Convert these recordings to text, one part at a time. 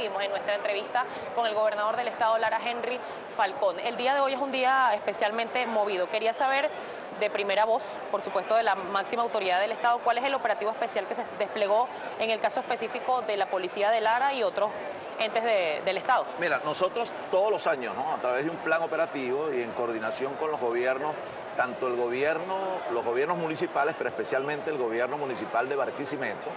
seguimos en nuestra entrevista con el gobernador del estado, Lara Henry Falcón. El día de hoy es un día especialmente movido. Quería saber de primera voz, por supuesto, de la máxima autoridad del Estado, cuál es el operativo especial que se desplegó en el caso específico de la policía de Lara y otros entes del Estado. Mira, nosotros todos los años, ¿no? a través de un plan operativo y en coordinación con los gobiernos, tanto el gobierno, los gobiernos municipales, pero especialmente el gobierno municipal de Barquisimeto,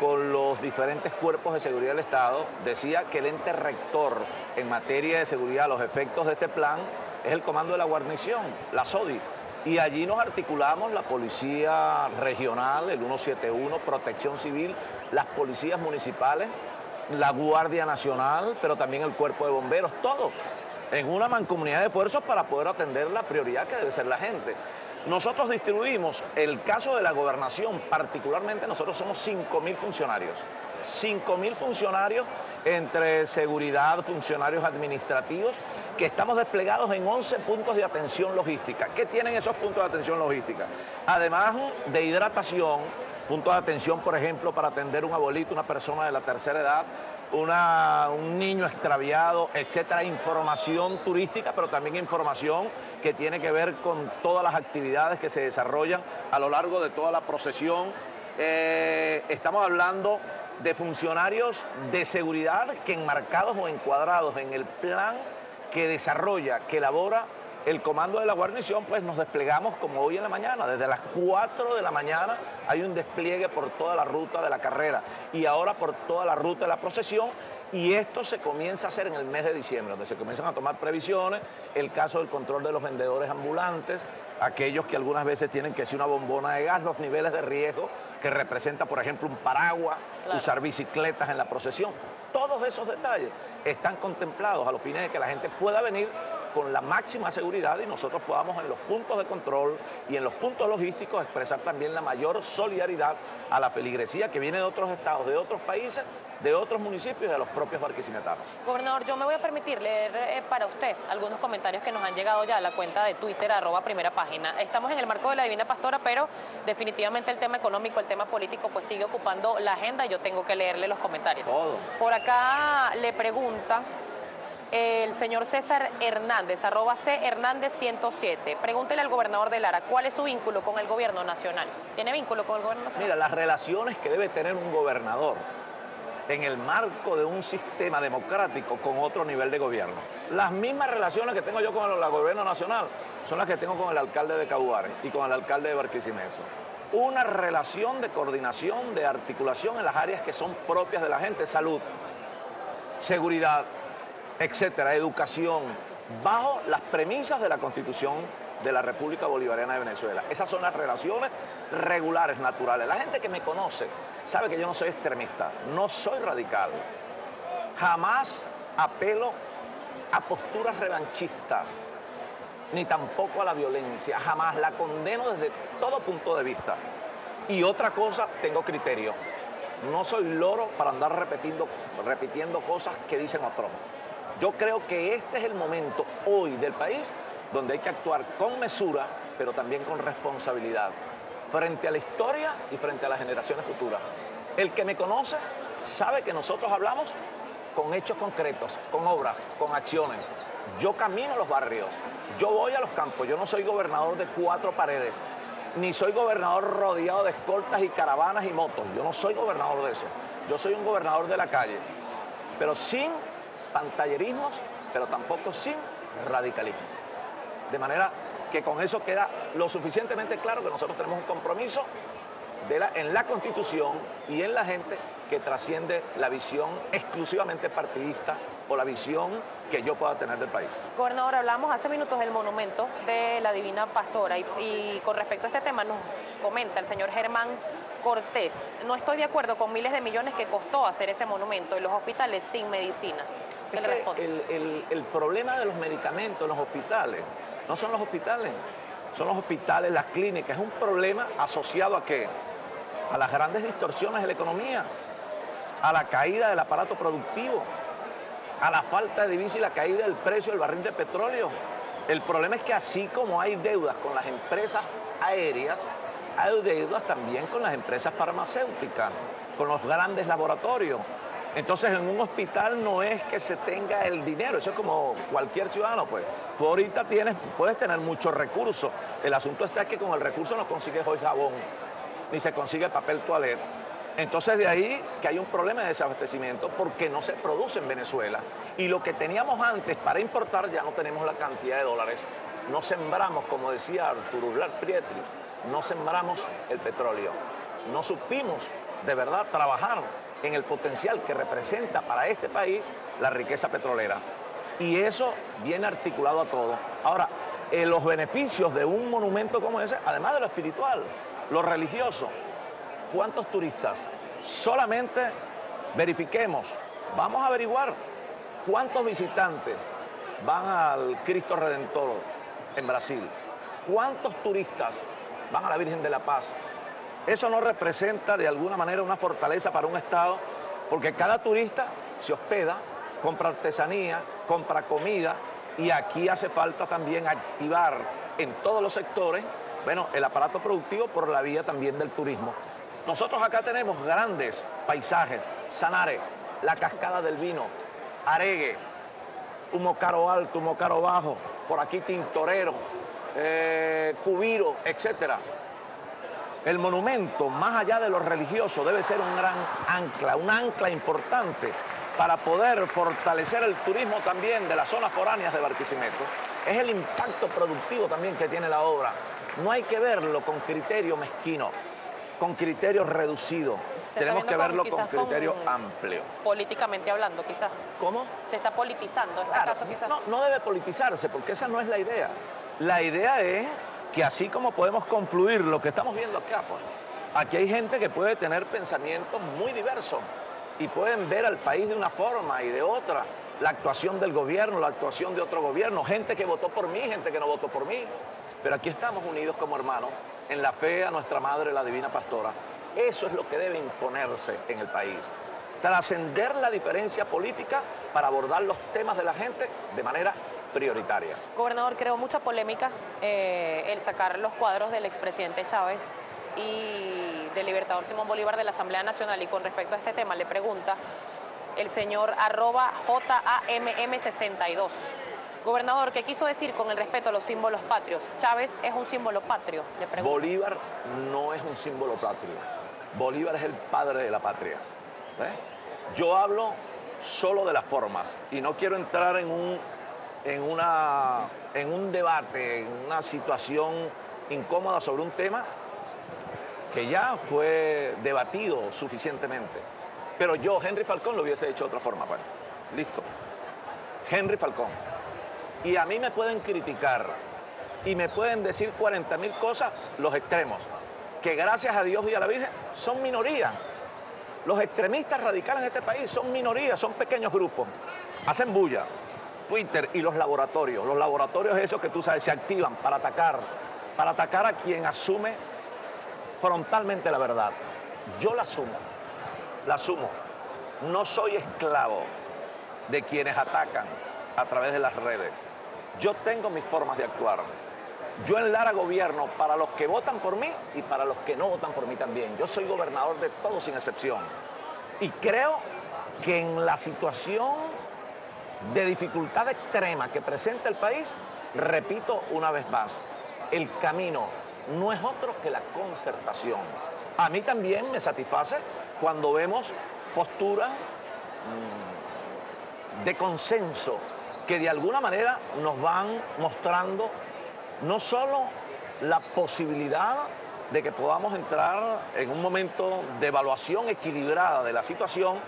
con los diferentes cuerpos de seguridad del Estado, decía que el ente rector en materia de seguridad, los efectos de este plan, es el comando de la guarnición, la SODI. Y allí nos articulamos la Policía Regional, el 171, Protección Civil, las policías municipales, la Guardia Nacional, pero también el Cuerpo de Bomberos, todos, en una mancomunidad de esfuerzos para poder atender la prioridad que debe ser la gente. Nosotros distribuimos el caso de la gobernación, particularmente nosotros somos 5.000 funcionarios. 5.000 funcionarios entre seguridad, funcionarios administrativos, que estamos desplegados en 11 puntos de atención logística. ¿Qué tienen esos puntos de atención logística? Además de hidratación, puntos de atención, por ejemplo, para atender un abuelito, una persona de la tercera edad, un niño extraviado, etcétera, información turística, pero también información que tiene que ver con todas las actividades que se desarrollan a lo largo de toda la procesión. Eh, estamos hablando de funcionarios de seguridad que enmarcados o encuadrados en el plan que desarrolla, que elabora el comando de la guarnición, pues nos desplegamos como hoy en la mañana. Desde las 4 de la mañana hay un despliegue por toda la ruta de la carrera y ahora por toda la ruta de la procesión. Y esto se comienza a hacer en el mes de diciembre, donde se comienzan a tomar previsiones, el caso del control de los vendedores ambulantes, aquellos que algunas veces tienen que ser una bombona de gas, los niveles de riesgo que representa, por ejemplo, un paraguas, usar bicicletas en la procesión. Todos esos detalles están contemplados a los fines de que la gente pueda venir con la máxima seguridad y nosotros podamos en los puntos de control y en los puntos logísticos expresar también la mayor solidaridad a la feligresía que viene de otros estados, de otros países, de otros municipios y de los propios barquisimetanos. Gobernador, yo me voy a permitir leer eh, para usted algunos comentarios que nos han llegado ya a la cuenta de Twitter, arroba primera página. Estamos en el marco de la Divina Pastora, pero definitivamente el tema económico, el tema político, pues sigue ocupando la agenda y yo tengo que leerle los comentarios. Por acá le pregunta el señor César Hernández, arroba C Hernández 107. Pregúntele al gobernador de Lara, ¿cuál es su vínculo con el gobierno nacional? ¿Tiene vínculo con el gobierno nacional? Mira, las relaciones que debe tener un gobernador en el marco de un sistema democrático con otro nivel de gobierno. Las mismas relaciones que tengo yo con el, gobierno nacional son las que tengo con el alcalde de Caguares y con el alcalde de Barquisimeto. Una relación de coordinación, de articulación en las áreas que son propias de la gente, salud, seguridad, etcétera, educación, bajo las premisas de la Constitución de la República Bolivariana de Venezuela. Esas son las relaciones regulares, naturales. La gente que me conoce sabe que yo no soy extremista, no soy radical. Jamás apelo a posturas revanchistas, ni tampoco a la violencia. Jamás la condeno desde todo punto de vista. Y otra cosa, tengo criterio. No soy loro para andar repitiendo, repitiendo cosas que dicen otros. Yo creo que este es el momento hoy del país donde hay que actuar con mesura, pero también con responsabilidad, frente a la historia y frente a las generaciones futuras. El que me conoce sabe que nosotros hablamos con hechos concretos, con obras, con acciones. Yo camino a los barrios, yo voy a los campos, yo no soy gobernador de cuatro paredes, ni soy gobernador rodeado de escoltas y caravanas y motos, yo no soy gobernador de eso, yo soy un gobernador de la calle, pero sin pantallerismos, pero tampoco sin radicalismo. De manera que con eso queda lo suficientemente claro que nosotros tenemos un compromiso en la Constitución y en la gente que trasciende la visión exclusivamente partidista o la visión que yo pueda tener del país. Gobernador, hablamos hace minutos del monumento de la Divina Pastora y, con respecto a este tema nos comenta el señor Germán Cortés. No estoy de acuerdo con miles de millones que costó hacer ese monumento y los hospitales sin medicinas. ¿Qué le responde? El, el problema de los medicamentos en los hospitales no son los hospitales, son los hospitales, las clínicas. Es un problema asociado a qué? A las grandes distorsiones de la economía, a la caída del aparato productivo, a la falta de divisa y la caída del precio del barril de petróleo. El problema es que así como hay deudas con las empresas aéreas, hay deudas también con las empresas farmacéuticas, con los grandes laboratorios. Entonces en un hospital no es que se tenga el dinero, eso es como cualquier ciudadano, pues. Tú ahorita tienes, puedes tener muchos recursos. El asunto está que con el recurso no consigues hoy jabón, ni se consigue papel toalete. Entonces de ahí que hay un problema de desabastecimiento porque no se produce en Venezuela. Y lo que teníamos antes para importar ya no tenemos la cantidad de dólares. No sembramos, como decía Arturo Prietri, no sembramos el petróleo. No supimos de verdad trabajar en el potencial que representa para este país la riqueza petrolera. Y eso viene articulado a todo. Ahora, eh, los beneficios de un monumento como ese, además de lo espiritual, lo religioso, ¿cuántos turistas? Solamente verifiquemos, vamos a averiguar cuántos visitantes van al Cristo Redentor en Brasil, cuántos turistas van a la Virgen de la Paz, eso no representa de alguna manera una fortaleza para un Estado, porque cada turista se hospeda, compra artesanía, compra comida, y aquí hace falta también activar en todos los sectores, bueno, el aparato productivo por la vía también del turismo. Nosotros acá tenemos grandes paisajes, Sanare, la cascada del vino, Aregue, Humocaro Alto, Humocaro Bajo, por aquí Tintorero, eh, Cubiro, etcétera. El monumento, más allá de lo religioso, debe ser un gran ancla, un ancla importante para poder fortalecer el turismo también de las zonas foráneas de Barquisimeto. Es el impacto productivo también que tiene la obra. No hay que verlo con criterio mezquino, con criterio reducido. Tenemos que verlo con criterio amplio. Políticamente hablando, quizás. ¿Cómo? Se está politizando este caso, quizás. No, no debe politizarse, porque esa no es la idea. La idea es que así como podemos confluir lo que estamos viendo acá, pues, aquí hay gente que puede tener pensamientos muy diversos y pueden ver al país de una forma y de otra, la actuación del gobierno, la actuación de otro gobierno, gente que votó por mí, gente que no votó por mí, pero aquí estamos unidos como hermanos en la fe a nuestra Madre, la Divina Pastora. Eso es lo que debe imponerse en el país. Trascender la diferencia política para abordar los temas de la gente de manera prioritaria. Gobernador, creo mucha polémica eh, el sacar los cuadros del expresidente Chávez y del libertador Simón Bolívar de la Asamblea Nacional. Y con respecto a este tema, le pregunta el señor arroba JAMM62. Gobernador, ¿qué quiso decir con el respeto a los símbolos patrios? Chávez es un símbolo patrio, le Bolívar no es un símbolo patrio. Bolívar es el padre de la patria. Yo hablo solo de las formas y no quiero entrar en un en, una, en un debate, en una situación incómoda sobre un tema que ya fue debatido suficientemente. Pero yo, Henry Falcón, lo hubiese hecho de otra forma. Bueno, listo. Henry Falcón. Y a mí me pueden criticar y me pueden decir 40 mil cosas los extremos, que gracias a Dios y a la Virgen son minorías. Los extremistas radicales de este país son minorías, son pequeños grupos. Hacen bulla, Twitter y los laboratorios. Los laboratorios esos que tú sabes se activan para atacar, para atacar a quien asume frontalmente la verdad. Yo la asumo, la asumo. No soy esclavo de quienes atacan a través de las redes. Yo tengo mis formas de actuar. Yo en Lara gobierno para los que votan por mí y para los que no votan por mí también. Yo soy gobernador de todos sin excepción. Y creo que en la situación de dificultad extrema que presenta el país, repito una vez más, el camino no es otro que la concertación. A mí también me satisface cuando vemos posturas mm, de consenso que de alguna manera nos van mostrando no solo la posibilidad de que podamos entrar en un momento de evaluación equilibrada de la situación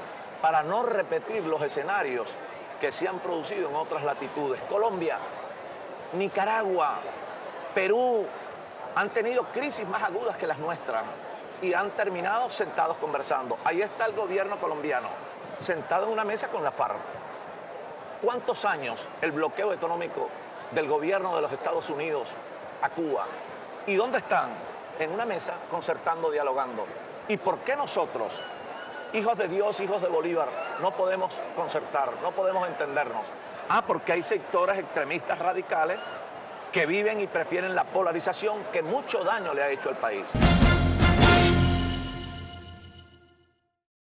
para no repetir los escenarios que se han producido en otras latitudes. Colombia, Nicaragua, Perú han tenido crisis más agudas que las nuestras y han terminado sentados conversando. Ahí está el gobierno colombiano, sentado en una mesa con la FARC. ¿Cuántos años el bloqueo económico del gobierno de los Estados Unidos a Cuba? ¿Y dónde están? En una mesa concertando, dialogando. ¿Y por qué nosotros hijos de Dios, hijos de Bolívar, no podemos concertar, no podemos entendernos. Ah, porque hay sectores extremistas radicales que viven y prefieren la polarización que mucho daño le ha hecho al país.